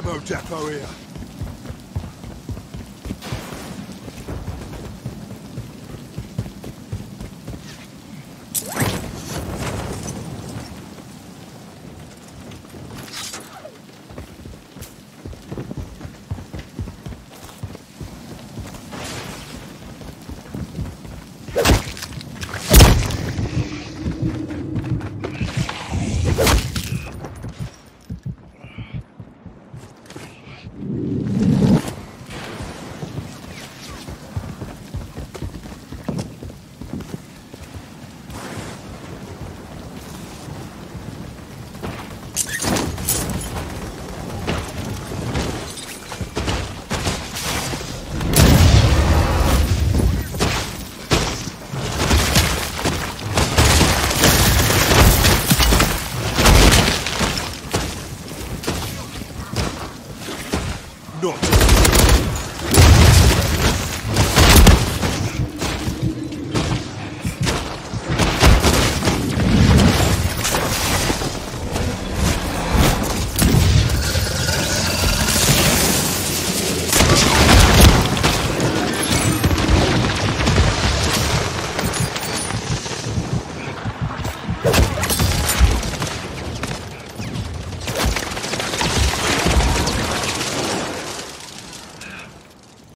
ammo depot here. not.